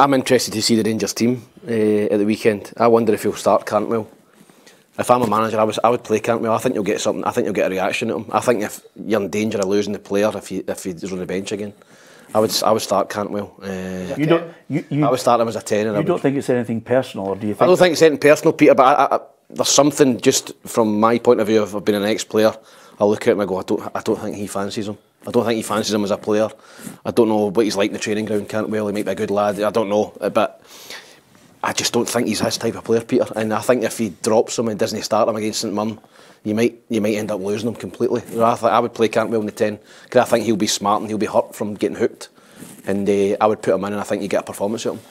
I'm interested to see the Rangers team uh, at the weekend. I wonder if he'll start Cantwell. If I'm a manager, I, was, I would play Cantwell. I think you'll get something. I think you'll get a reaction at him. I think if you're in danger of losing the player if he if he's on the bench again, I would I would start Cantwell. Uh, you don't. You, you, I would start him as a ten. You don't think it's anything personal, or do you? Think I don't think it's anything personal, Peter. But I, I, there's something just from my point of view of being an ex-player. I look at him and I go, I don't, I don't think he fancies him. I don't think he fancies him as a player. I don't know what he's like in the training ground. Cantwell, he might be a good lad. I don't know, but I just don't think he's his type of player, Peter. And I think if he drops him and doesn't start him against St Mirren, you might you might end up losing him completely. I, I would play Cantwell in the ten because I think he'll be smart and he'll be hurt from getting hooked. And uh, I would put him in, and I think you get a performance out of him.